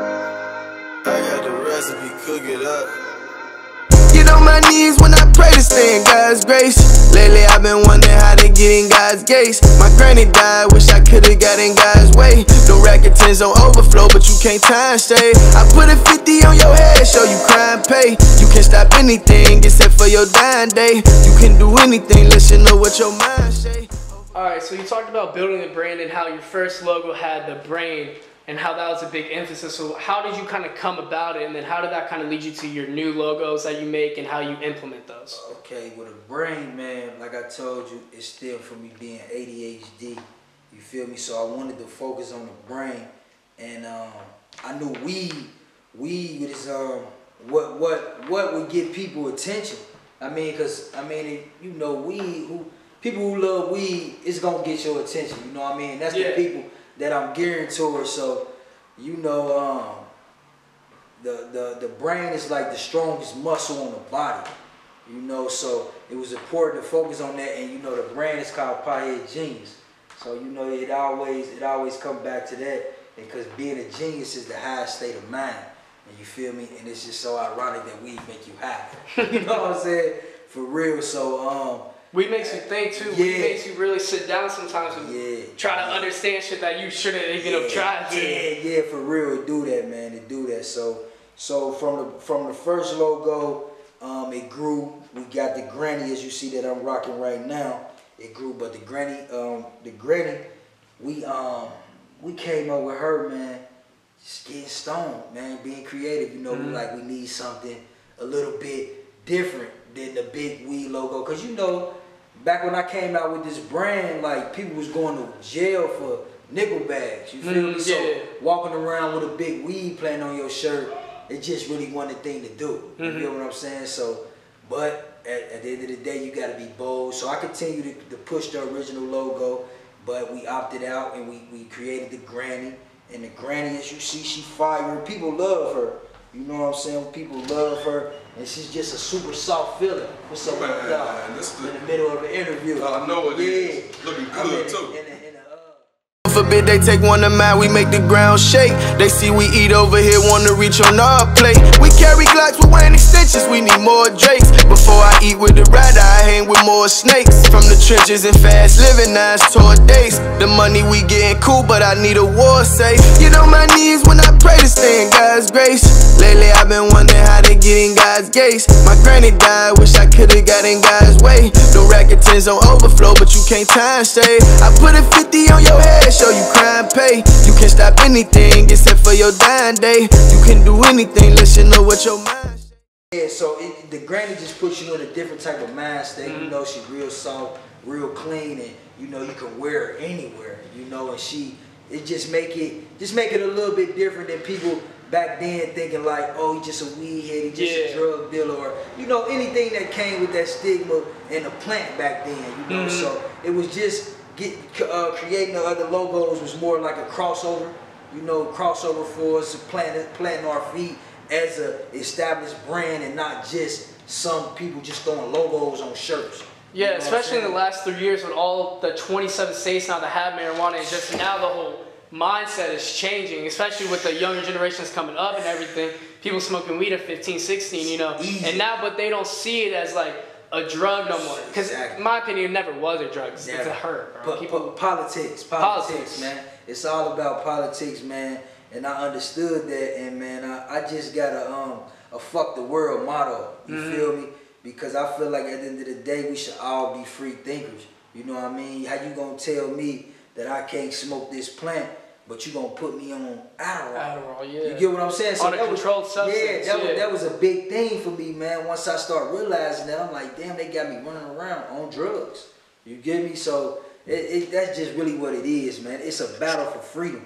I got the recipe, cook it up. Get on my knees when I pray to stay in God's grace. Lately I've been wondering how to get in God's gates. My granny died, wish I could've got in God's way. No racket tins don't overflow, but you can't time stay. I put a 50 on your head, show you crime pay. You can't stop anything except for your dying day. You can do anything, let you know what your mind say. All right, so you talked about building the brand and how your first logo had the brain and how that was a big emphasis. So how did you kind of come about it, and then how did that kind of lead you to your new logos that you make and how you implement those? Okay, with a brain, man, like I told you, it's still from me being ADHD. You feel me? So I wanted to focus on the brain, and um, I knew weed, weed is um, what what what would get people attention. I mean, cause I mean, you know, weed, who people who love weed, it's gonna get your attention. You know what I mean? That's Yeah. the people that I'm gearing towards. So, you know, um, the the the brain is like the strongest muscle on the body. You know, so it was important to focus on that. And you know, the brand is called Pothead Genius. So you know, it always it always comes back to that because being a genius is the highest state of mind. And you feel me? And it's just so ironic that we make you high. you know what I'm saying? For real. So um, Weed makes you think too. Yeah. makes you really sit down sometimes and Yeah. try to understand shit that you shouldn't even have tried to. Yeah, yeah, for real, it do that, man. It do that. So, so from the from the first logo, um, it grew. We got the granny, as you see that I'm rocking right now. It grew, but the granny, um, the granny, we um, we came up with her, man. Just getting stoned, man. Being creative, you know. We like we need something a little bit different than the big weed logo, cause you know back when I came out with this brand, like people was going to jail for nickel bags. You feel me? Mm, So yeah. walking around with a big weed plant on your shirt, it just really wasn't a thing to do. You Mm-hmm. feel what I'm saying? So, but at, at the end of the day, you got to be bold. So I continue to, to push the original logo, but we opted out and we, we created the granny. And the granny, as you see, she fire. People love her. You know what I'm saying? People love her, and she's just a super soft feeling. What's up, with Man, y'all? this In the middle of an interview. I know it yeah. is. Looking good, in, too. Forbid they take one of mine, we make the ground shake. They see we eat over here, wanna reach on our plate. We carry Glocks with Wayne extensions, we need more Drakes. Before I eat with the rat, I hang with more snakes. From the trenches and fast living, it's toward days. The money we getting cool, but I need a war safe. Get on my knees when I pray to stay in God's grace. Lately I've been wondering how to get in God's gates. My granny died, wish I could've got in God's way. No racket tins don't overflow, but you can't time stay. I put a 50 on your head, show you crime pay. You can't stop anything except for your dying day. You can do anything, let you know what your mind say. Yeah, so it, the granny just puts you in a different type of mind state. You mm-hmm. know, she's real soft, real clean, and you know you can wear her anywhere. You know, and she it just make it just make it a little bit different than people back then thinking like, oh, he's just a weed head, he's just Yeah. a drug dealer, or you know anything that came with that stigma and the plant back then. You know, mm-hmm. so it was just get uh, creating the other logos was more like a crossover. You know, crossover for us, planting planting our feet as a established brand and not just some people just throwing logos on shirts. You know Yeah, especially in the last three years when all the 27 states now that have marijuana, and just now the whole mindset is changing, especially with the younger generations coming up and everything. People smoking weed at 15, 16, you know. Easy. And now, but they don't see it as like a drug no more. Because, Exactly. in my opinion, never was a drug. It's, it's a hurt. Po- People, po- politics, politics, Politics. man. It's all about politics, man. And I understood that, and man, I, I just got a um a fuck the world motto. You Mm-hmm. feel me? Because I feel like at the end of the day, we should all be free thinkers. You know what I mean? How you gonna tell me that I can't smoke this plant, but you gonna put me on Adderall? Adderall, yeah. You get what I'm saying? On a that was- controlled substance, Yeah, that, yeah. Was, that was a big thing for me, man. Once I start realizing that, I'm like, damn, they got me running around on drugs. You get me? So it, it, that's just really what it is, man. It's a battle for freedom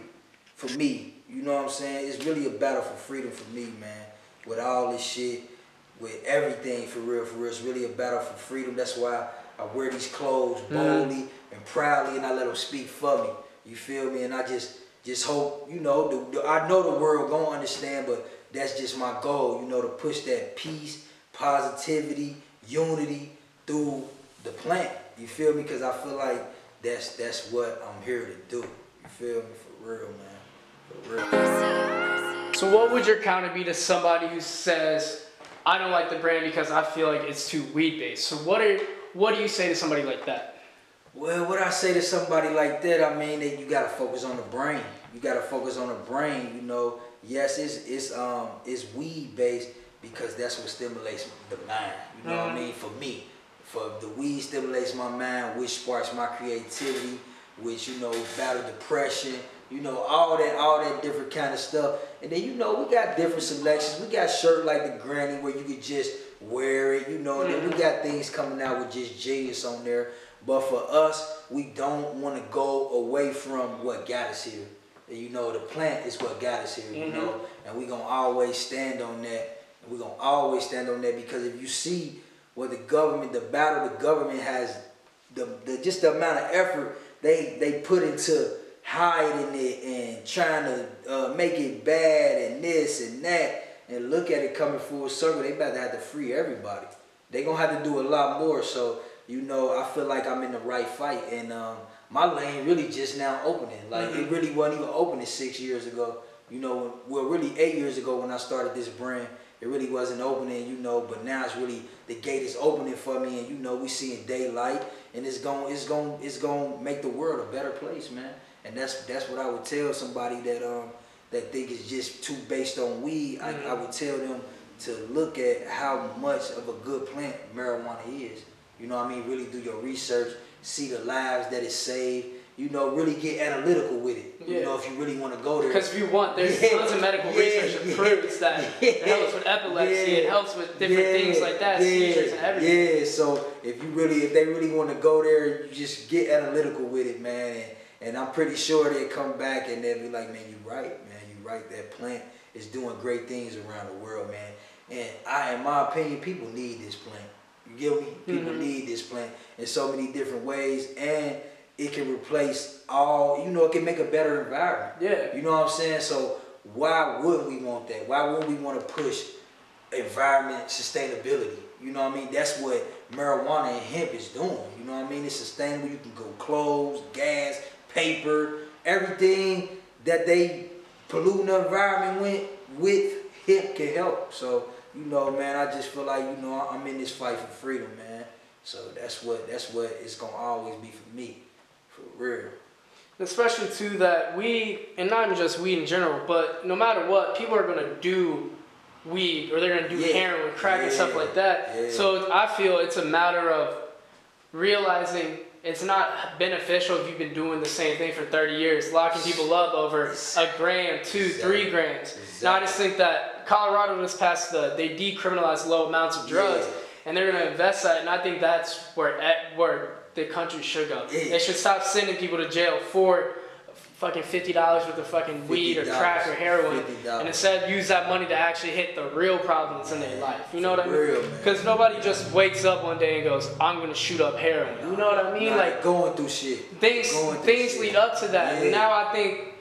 for me. You know what I'm saying? It's really a battle for freedom for me, man. With all this shit, with everything for real, for real. It's really a battle for freedom. That's why I wear these clothes mm-hmm. boldly and proudly, and I let them speak for me. You feel me? And I just, just hope, you know, the, the, I know the world gonna understand, but that's just my goal, you know, to push that peace, positivity, unity through the plant. You feel me? Because I feel like that's that's what I'm here to do. You feel me? For real, man. For real. So what would your counter be to somebody who says, I don't like the brand because I feel like it's too weed based? So what are what do you say to somebody like that? Well, what I say to somebody like that, I mean that you gotta focus on the brain. You gotta focus on the brain. You know, yes, it's it's um it's weed based because that's what stimulates the mind. You know what I Mhm. mean? For me, for the weed stimulates my mind, which sparks my creativity, which you know battle depression. You know all that, all that different kind of stuff. And then you know we got different selections. We got shirt like the granny where you could just wear it. You know, and then we got things coming out with just genius on there. But for us, we don't want to go away from what got us here. And you know, the plant is what got us here, you Mhm. know, and we're going to always stand on that. And we're going to always stand on that because if you see what the government, the battle the government has, the, the just the amount of effort they, they put into hiding it and trying to uh, make it bad and this and that, and look at it coming full circle, they about to have to free everybody. They gonna have to do a lot more. So you know, I feel like I'm in the right fight, and um, my lane really just now opening. Like it really wasn't even opening six years ago. You know, well, really eight years ago when I started this brand, it really wasn't opening. You know, but now it's really the gate is opening for me, and you know, we're seeing daylight, and it's going, it's going, it's going to make the world a better place, man. And that's that's what I would tell somebody that um that think it's just too based on weed. I, I would tell them to look at how much of a good plant marijuana is. You know what I mean? Really do your research, see the lives that it saved. You know, really get analytical with it. Yeah. You know, if you really want to go there. Because if you want, there's Yeah, tons of medical yeah, research that proves that it helps with epilepsy, it helps with different things like that, yeah, seizures and everything. Yeah, so if you really, if they really want to go there, you just get analytical with it, man. And, and I'm pretty sure they'll come back and they'll be like, man, you're right, man, you're right. That plant is doing great things around the world, man. And I, in my opinion, people need this plant. You get me? People Mhm. need this plant in so many different ways, and it can replace all. You know, it can make a better environment. Yeah. You know what I'm saying? So why wouldn't we want that? Why wouldn't we want to push environment sustainability? You know what I mean? That's what marijuana and hemp is doing. You know what I mean? It's sustainable. You can go clothes, gas, paper, everything that they polluting the environment with, with hemp can help. So, you know, man, I just feel like, you know, I'm in this fight for freedom, man. So that's what that's what it's gonna always be for me. For real. Especially too that weed, and not even just weed in general, but no matter what, people are gonna do weed or they're gonna do Yeah. heroin, crack, and stuff like that. Yeah. So I feel it's a matter of realizing it's not beneficial if you've been doing the same thing for 30 years, locking people up over a gram, two, three Exactly. grams. Now I just think that Colorado just passed the uh, they decriminalized low amounts of drugs, Yeah. and they're gonna invest that, and I think that's where e- where the country should go. Yeah. They should stop sending people to jail for fucking fifty dollars worth of fucking weed or crack or heroin, $50. and instead use that money to actually hit the real problems in their life. You know what I mean? Because nobody just wakes up one day and goes, "I'm gonna shoot up heroin." You know what I mean? Nah, Like going through shit. things through things shit. lead up to that. And Yeah. now I think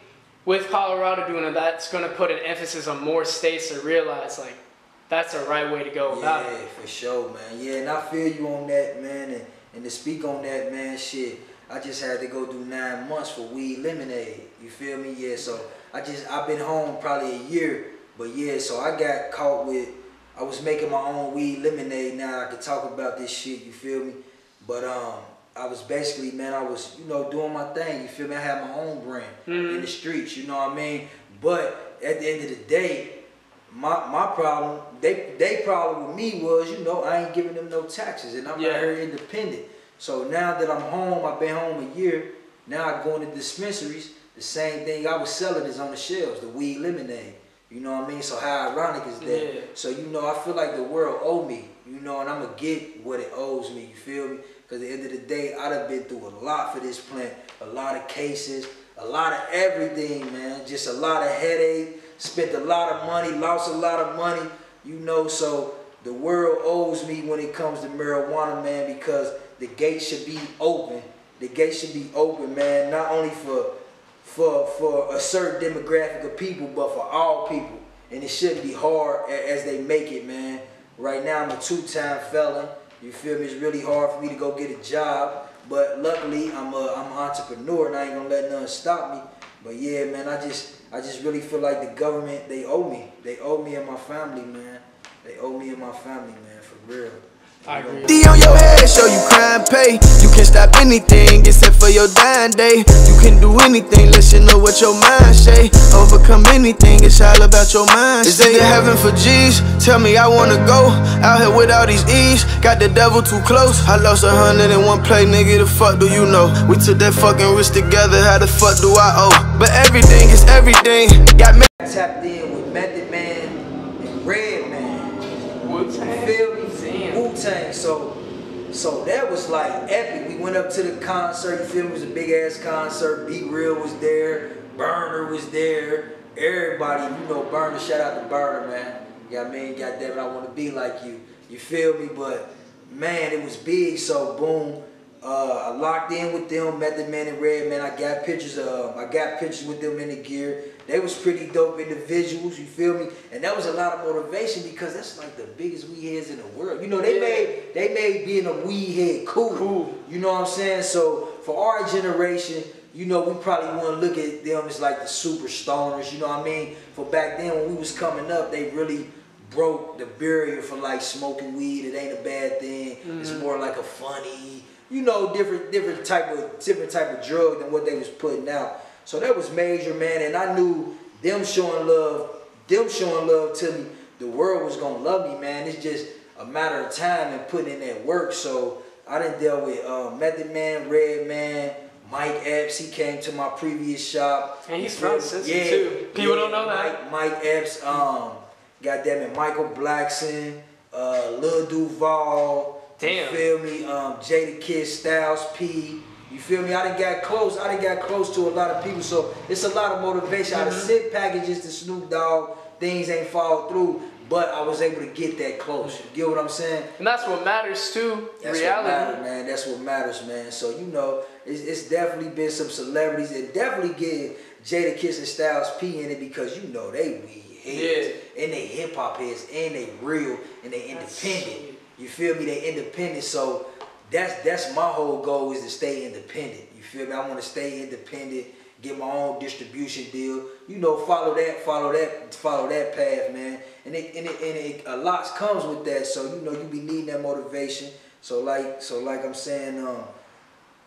with Colorado doing it, that's going to put an emphasis on more states to realize like that's the right way to go about Yeah, it. for sure, man. Yeah, and I feel you on that, man. And, and to speak on that, man, shit, I just had to go do nine months for weed lemonade. You feel me? Yeah, so I just, I've been home probably a year. But yeah, so I got caught with, I was making my own weed lemonade. Now I could talk about this shit, you feel me? But um, I was basically, man, I was, you know, doing my thing. You feel me? I had my own brand in mm-hmm. the streets, you know what I mean? But at the end of the day, my my problem, they they problem with me was, you know, I ain't giving them no taxes and I'm Yeah. out here independent. So now that I'm home, I've been home a year. Now I go into dispensaries. The same thing I was selling is on the shelves, the weed lemonade. You know what I mean? So how ironic is that? Yeah. So you know, I feel like the world owe me. You know, and I'm gonna get what it owes me. You feel me? Because at the end of the day, I done been through a lot for this plant. A lot of cases, a lot of everything, man. Just a lot of headache. Spent a lot of money, lost a lot of money. You know, so the world owes me when it comes to marijuana, man, because the gate should be open. The gate should be open, man, not only for for for a certain demographic of people, but for all people. And it shouldn't be hard as they make it, man. Right now, I'm a two-time felon. You feel me? It's really hard for me to go get a job, but luckily, I'm a I'm an entrepreneur, and I ain't gonna let nothing stop me. But yeah, man, I just I just really feel like the government they owe me. They owe me and my family, man. They owe me and my family, man, for real. I agree. D on your head, show you crime pay. You can't stop anything except for your dying day. You can do anything, let you know what your mind say. Overcome anything, it's all about your mind. Is there heaven for G's? Tell me I wanna go. Out here with all these E's, got the devil too close. I lost a hundred in one play, nigga. The fuck do you know? We took that fucking risk together. How the fuck do I owe? But everything is everything. Got me. Epic. We went up to the concert. You feel me? It was a big ass concert. B-Real was there. Berner was there. Everybody, you know, Berner. Shout out to Berner, man. You know what I mean? God damn it, I want to be like you. You feel me? But man, it was big. So boom. Uh, I locked in with them, Method Man and Redman. I got pictures of, I got pictures with them in the gear. They was pretty dope individuals, you feel me? And that was a lot of motivation because that's like the biggest weed heads in the world. You know, they Yeah. made they made being a weed head cool. Cool. You know what I'm saying? So for our generation, you know, we probably want to look at them as like the super stoners. You know what I mean? For back then when we was coming up, they really broke the barrier for like smoking weed. It ain't a bad thing. It's mm. more like a funny, you know, different different type of different type of drug than what they was putting out. So that was major, man. And I knew them showing love, them showing love to me. The world was gonna love me, man. It's just a matter of time and putting in that work. So I didn't deal with uh, Method Man, Redman, Mike Epps. He came to my previous shop. And he's from? Cincy, too. People don't know that. Mike, Mike Epps, um, goddamn it, Michael Blackson, uh, Lil Duval. Damn. You feel me? Um, Jadakiss, Styles P. You feel me? I didn't got close. I didn't got close to a lot of people, so it's a lot of motivation. I Mm-hmm. sent packages to Snoop Dogg. Things ain't fall through, but I was able to get that close. You get what I'm saying? And that's what matters too. That's reality. what matters, man. That's what matters, man. So you know, it's, it's definitely been some celebrities and definitely getting Jadakiss and Styles P in it because you know they weed heads and they hip hop heads and they real and they independent. You feel me? They independent. So that's that's my whole goal is to stay independent. You feel me? I want to stay independent, get my own distribution deal. You know, follow that, follow that, follow that path, man. And it and it, and it a lot comes with that. So you know, you be needing that motivation. So like so like I'm saying, um,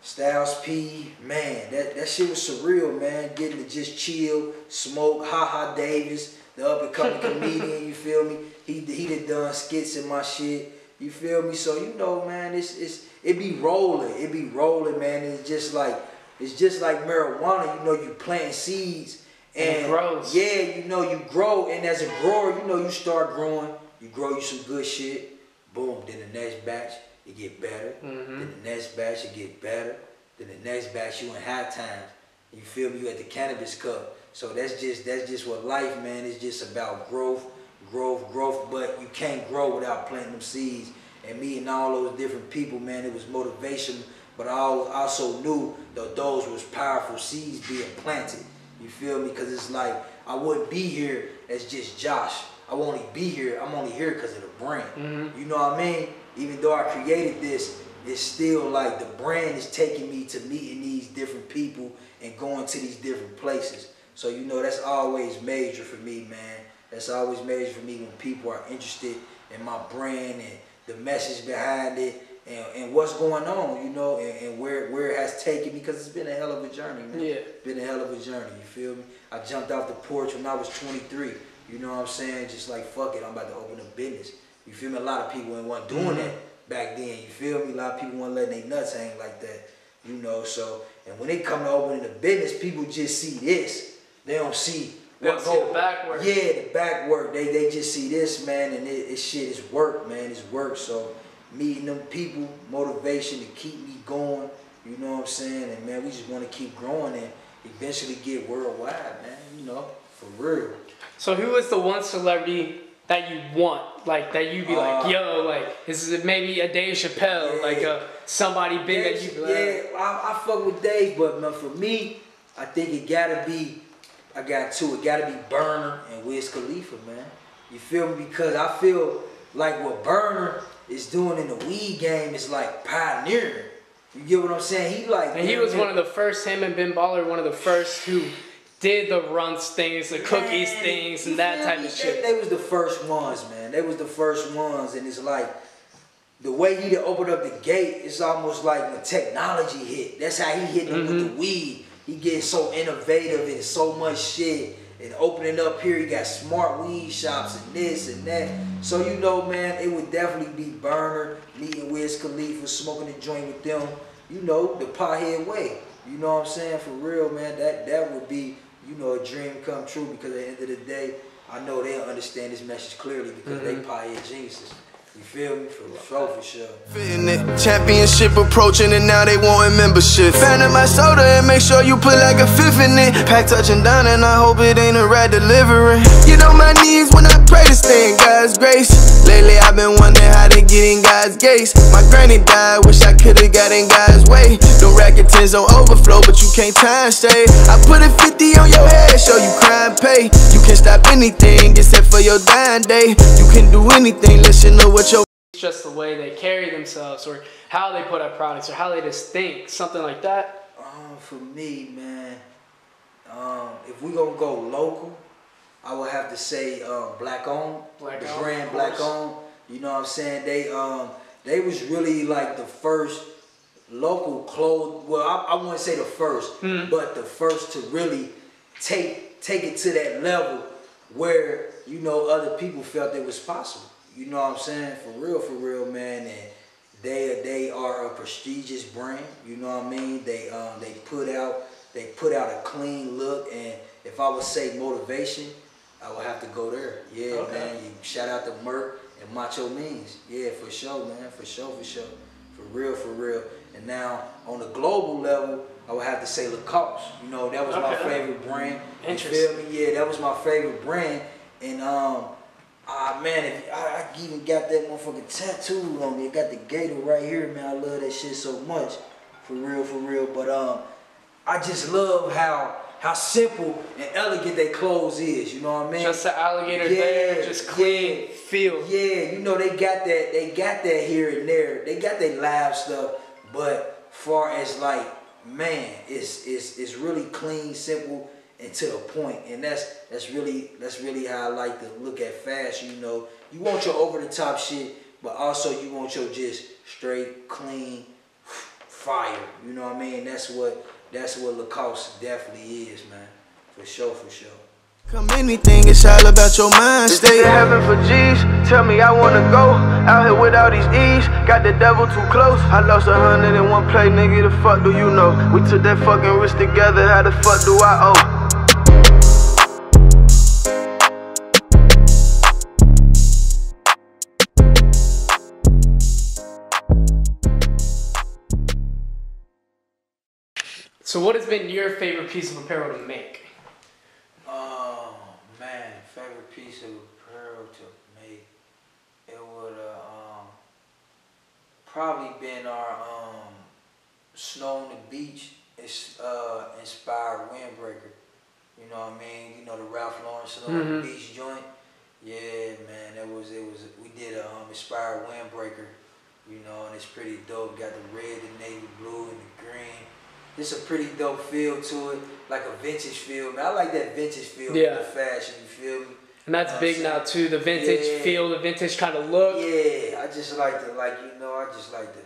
Styles P, man, that, that shit was surreal, man. Getting to just chill, smoke, haha Davis, the up and coming comedian, you feel me? He he done done skits in my shit. You feel me? So you know, man, it's it's it be rolling. It be rolling, man. It's just like it's just like marijuana, you know, you plant seeds And it and grows. yeah, you know, you grow, and as a grower, you know, you start growing, you grow you some good shit, boom, then the next batch, it get better, Mhm. then the next batch, it get better, then the next batch, you in high times, you feel me, you at the cannabis cup, so that's just, that's just what life, man, is just about growth, growth, growth, but you can't grow without planting them seeds, and meeting all those different people, man, it was motivation, but I also knew that those was powerful seeds being planted. You feel me? Because it's like I wouldn't be here as just Josh. I won't only be here. I'm only here because of the brand. Mhm. You know what I mean? Even though I created this, it's still like the brand is taking me to meeting these different people and going to these different places. So you know that's always major for me, man. That's always major for me when people are interested in my brand and the message behind it and, and what's going on, you know, and, and where where it has taken me because it's been a hell of a journey, man. Yeah. Been a hell of a journey, you feel me? I jumped off the porch when I was 23. You know what I'm saying? Just like fuck it, I'm about to open a business. You feel me? A lot of people ain't want doing Mhm. that back then. You feel me? A lot of people weren't letting their nuts hang like that. You know, so and when they come to opening a business, people just see this. They don't see They don't see the back work. Yeah, the back work. They they just see this, man, and it, it shit is work, man. It's work. So meeting them people, motivation to keep me going. You know what I'm saying? And man, we just want to keep growing and eventually get worldwide, man. You know, for real. So who is the one celebrity that you want, like that you be like, Uh, yo, like this is it maybe a Dave Chappelle, Yeah. like a somebody big that you like, yeah, I, I fuck with Dave, but man, for me, I think it gotta be, I got two. It gotta be Berner and Wiz Khalifa, man. You feel me? Because I feel like what Berner is doing in the weed game is like pioneering. You get what I'm saying? He like And he was one of the first, him and Ben Baller, one of the first who did the runs things, the cookies Man, things, and that type me? of shit. they was the first ones, man. They was the first ones, and it's like the way he opened up the gate. It's almost like when technology hit. That's how he hit them with Mm-hmm. the weed. He gets so innovative and so much shit. And opening up here, he got smart weed shops and this and that. So you know, man, it would definitely be Berner meeting Wiz Khalifa, smoking a joint with them. You know, the pothead way. You know what I'm saying? For real, man. That that would be, you know, a dream come true because at the end of the day, I know they'll understand this message clearly because they mm-hmm. pothead geniuses. You feel me? For sure, for sure. Fitting it. Championship approaching and now they wanting membership. Fan my soda and make sure you put like a fifth in it. Pack touching down and I hope it ain't a rat delivering. Get on my knees when I pray to stay in God's grace. Lately I've been wondering how to get in God's gates. My granny died, wish I could've got in God's way. The racket tens on overflow, but you can't time stay. I put a 50 on your head, show you crime pay. You can stop anything except for your dying day. You can do anything, let you know what your It's just the way they carry themselves, or how they put out products, or how they just think, something like that. Um, for me, man, um, if we gonna go local, I would have to say um, black On, Black the brand black On. You know what I'm saying? They um they was really like the first local clothes. Well, I, I wouldn't say the 1st Hmm. but the first to really take take it to that level where you know other people felt it was possible. You know what I'm saying? For real, for real, man. And they they are a prestigious brand. You know what I mean? They um they put out they put out a clean look. And if I would say motivation, I would have to go there. Yeah, Okay. man. You shout out to Merck and Macho Means. Yeah, for sure, man. For sure, for sure. For real, for real. And now on the global level, I would have to say Lacoste. You know, that was my favorite brand. You feel me? Yeah, that was my favorite brand. And um, ah man, if I, I even got that motherfucking tattoo on me. I got the gator right here, man. I love that shit so much. For real, for real. But um, I just love how how simple and elegant their clothes is. You know what I mean? Just the alligator Yeah, there, just clean, yeah. feel. Yeah, you know they got that. They got that here and there. They got their live stuff, but far as like man, it's it's it's really clean, simple, and to the point. And that's that's really that's really how I like to look at fashion. You know, you want your over the top shit, but also you want your just straight, clean, fire. You know what I mean? That's what that's what Lacoste definitely is, man. For sure, for sure. Come anything, it's all about your mind state. heaven for G's, tell me I wanna go. Out here with all these E's, got the devil too close. I lost a hundred in one play, nigga, the fuck do you know? We took that fucking risk together, how the fuck do I owe? So, what has been your favorite piece of apparel to make? Oh man, favorite piece of apparel to make it would have um, probably been our um, snow on the beach. It's uh, inspired windbreaker. You know what I mean? You know the Ralph Lauren snow on Mhm. the beach joint. Yeah, man, that was it was we did a um, inspired windbreaker. You know, and it's pretty dope. Got the red, the navy blue, and the green. It's a pretty dope feel to it, like a vintage feel. Man, I like that vintage feel Yeah. the fashion. You feel me? And that's Uh, big now too. The vintage Yeah. feel, the vintage kind of look. Yeah, I just like to like you know I just like to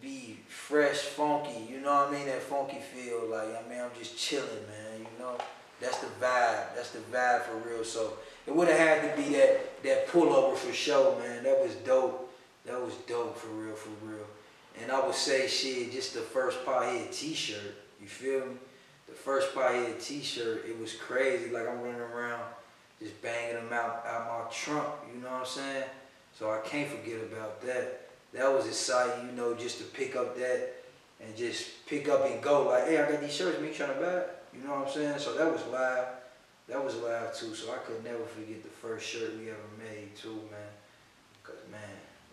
be fresh, funky. You know what I mean? That funky feel. Like I mean I'm just chilling, man. You know that's the vibe. That's the vibe for real. So it would have had to be that that pullover for sure, man. That was dope. That was dope for real, for real. And I would say shit, just the first Pothead T-shirt. You feel me? The first Pothead T-shirt, it was crazy. Like I'm running around, just banging them out out my trunk. You know what I'm saying? So I can't forget about that. That was exciting, you know, just to pick up that and just pick up and go. Like, hey, I got these shirts, me trying to buy it. You know what I'm saying? So that was live. That was live too. So I could never forget the first shirt we ever made too, man. Cause man,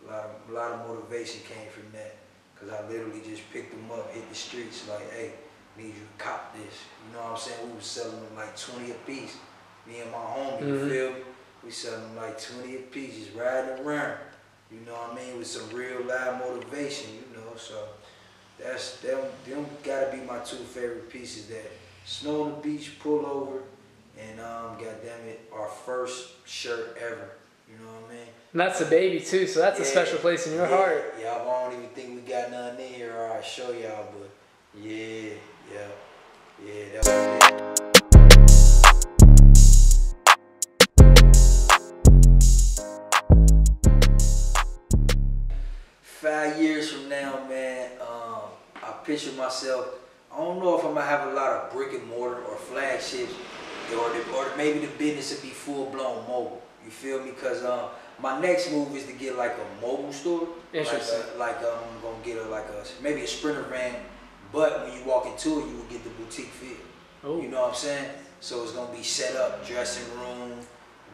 a lot of a lot of motivation came from that. Cause I literally just picked them up, hit the streets, like, hey, need you to cop this. You know what I'm saying? We was selling them like 20 a piece. Me and my homie, you Mhm. feel me? We selling them like 20 a piece, just riding around. You know what I mean? With some real live motivation, you know. So that's them. Them gotta be my two favorite pieces that Snow on the beach, pull over, and um, goddamn it, our first shirt ever. You know what I mean? And that's a baby too, so that's a special place in your yeah, heart. Y'all don't even think we got nothing in here. All right, show y'all, but yeah, yeah, yeah, that was it. Five years from now, man, um, I picture myself. I don't know if I'm gonna have a lot of brick and mortar or flagships, or the, or maybe the business will be full blown mobile. You feel me? Cause um, my next move is to get like a mobile store. Interesting. Like, a, like um, I'm gonna get a like a maybe a sprinter van, but when you walk into it, you will get the boutique feel. Oh. You know what I'm saying? So it's gonna be set up, dressing room,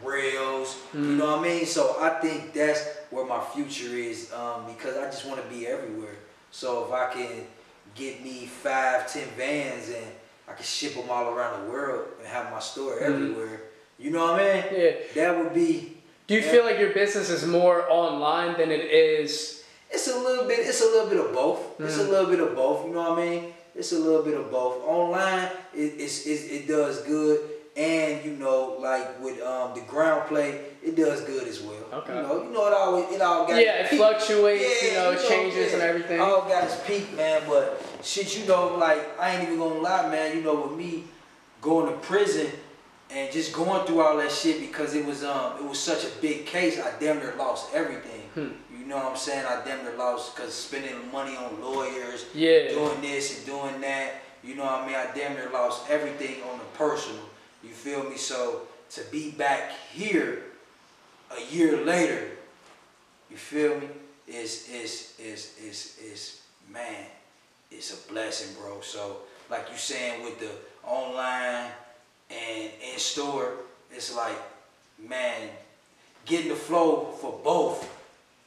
rails. You Mm. know what I mean? So I think that's where my future is um, because I just want to be everywhere. So if I can get me five, ten vans and I can ship them all around the world and have my store everywhere, you know what I mean? Yeah. That would be. Do you Yeah. feel like your business is more online than it is? It's a little bit. It's a little bit of both. It's a Mm. little bit of both. You know what I mean? It's a little bit of both. Online, it it's, it's, it does good, and you know, like with um the ground play, it does good as well. Okay. You know, you know it always it all got. Yeah, it peak. fluctuates, you know, it changes and everything. All got its peak, man. But shit, you know, like I ain't even gonna lie, man. You know, with me going to prison and just going through all that shit because it was um it was such a big case. I damn near lost everything. Hmm. You know what I'm saying? I damn near lost because spending money on lawyers, Yeah. doing this and doing that. You know what I mean? I damn near lost everything on the personal. You feel me? So to be back here a year later, you feel me? Is is is is is man, it's a blessing, bro. So like you saying with the online and in store, it's like, man, getting the flow for both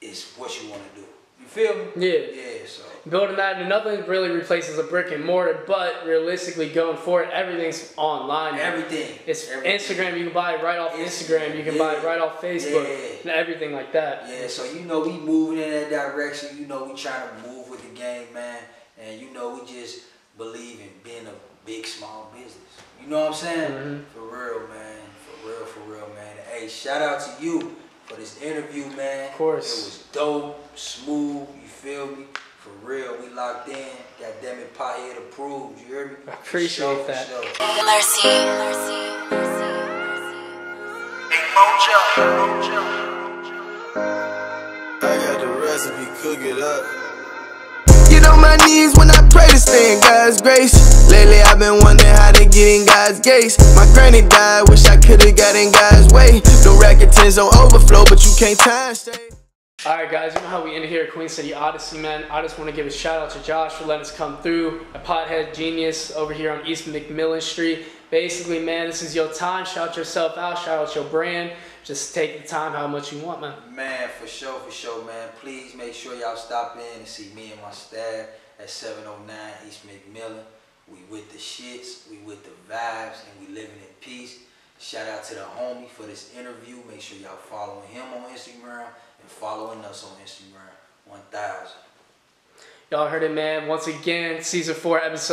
is what you want to do. You feel me? Yeah. Yeah. So Building that, and nothing really replaces a brick and mortar, but realistically going forward, everything's online. now. everything. It's everything. Instagram, you can buy it right off Instagram, you can buy it right off Facebook, Yeah. and everything like that. Yeah, so you know we moving in that direction. You know we trying to move with the game, man. And you know we just believe in being a big small business. You know what I'm saying? Mhm. For real, man. For real, for real, man. Hey, shout out to you for this interview, man. Of course. It was dope, smooth. You feel me? For real, we locked in. God damn it, pothead approved. You hear me? I appreciate For sure, for that. sure. Mercy. I got the recipe, cook it up. On my knees when I pray to stay in God's grace. Lately I've been wondering how to get in God's gates. My granny died, wish I could've got in God's way. No racket tins don't overflow, but you can't time stay. All right, guys, you know how we end here at Queen City Odyssey, man. I just want to give a shout out to Josh for letting us come through. A pothead genius over here on East McMillan Street. Basically, man, this is your time. Shout yourself out. Shout out your brand. Just take the time how much you want, man. Man, for sure, for sure, man. Please make sure y'all stop in and see me and my staff at 709 East McMillan. We with the shits, we with the vibes, and we living in peace. Shout out to the homie for this interview. Make sure y'all following him on Instagram and following us on Instagram. 1000. Y'all heard it, man. Once again, season four, episode.